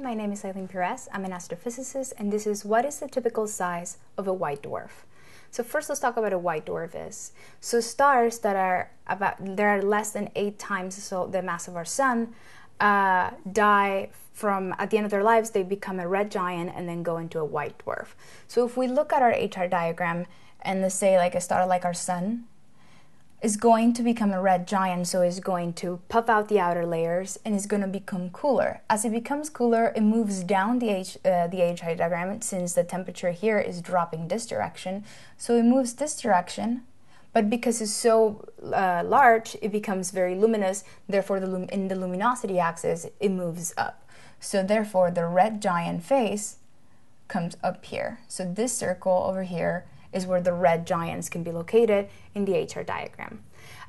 my name is Eylene Pirez. I'm an astrophysicist, and this is what is the typical size of a white dwarf. So first, let's talk about a white dwarf is. So stars that are about there are less than eight times so the mass of our sun uh, die from at the end of their lives they become a red giant and then go into a white dwarf. So if we look at our HR diagram and let's say like a star like our sun is going to become a red giant, so it's going to puff out the outer layers and it's going to become cooler. As it becomes cooler, it moves down the H, uh, the HR diagram since the temperature here is dropping this direction. So it moves this direction, but because it's so uh, large, it becomes very luminous. Therefore, the in the luminosity axis, it moves up. So therefore, the red giant face comes up here. So this circle over here is where the red giants can be located in the HR diagram.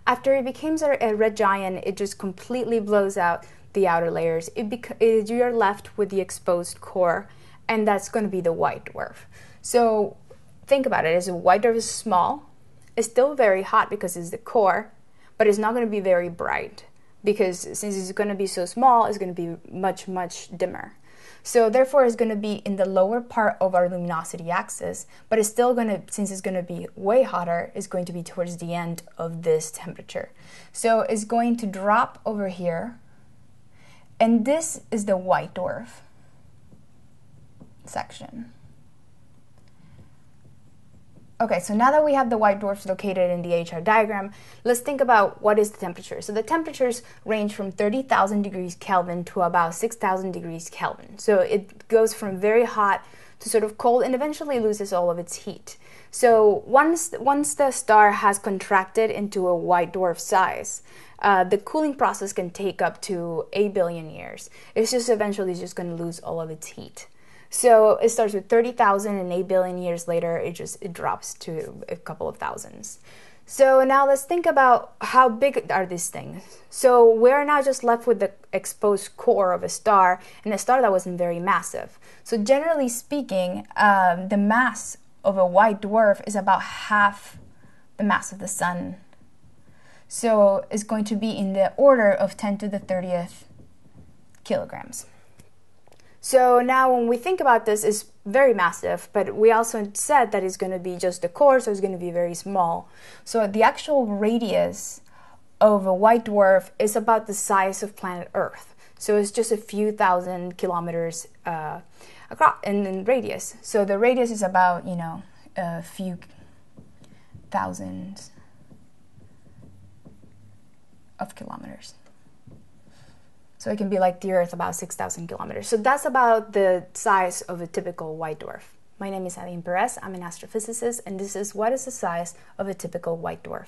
After it becomes a, red giant, it just completely blows out the outer layers. It it, you're left with the exposed core, and that's going to be the white dwarf. So think about it: as a white dwarf is small, it's still very hot because it's the core, but it's not going to be very bright because since it's going to be so small, it's going to be much much dimmer. So therefore it's going to be in the lower part of our luminosity axis, but it's still going to, since it's going to be way hotter, it's going to be towards the end of this temperature. So it's going to drop over here, and this is the white dwarf section. Okay, so now that we have the white dwarfs located in the HR diagram, let's think about what is the temperature. So the temperatures range from 30,000 degrees Kelvin to about 6,000 degrees Kelvin. So it goes from very hot to sort of cold and eventually loses all of its heat. So once, once the star has contracted into a white dwarf size, uh, the cooling process can take up to 8 billion years. It's just eventually just going to lose all of its heat. So it starts with 30,000 and 8 billion years later it just it drops to a couple of thousands. So now let's think about how big are these things. So we're now just left with the exposed core of a star and a star that wasn't very massive. So generally speaking, um, the mass of a white dwarf is about half the mass of the sun. So it's going to be in the order of 10 to the 30th kilograms. So now when we think about this, it's very massive, but we also said that it's going to be just the core, so it's going to be very small. So the actual radius of a white dwarf is about the size of planet Earth. So it's just a few thousand kilometers uh, across in, in radius. So the radius is about, you know, a few thousands of kilometers. So it can be like the Earth, about 6,000 kilometers. So that's about the size of a typical white dwarf. My name is Eylene Pirez. I'm an astrophysicist, and this is what is the size of a typical white dwarf.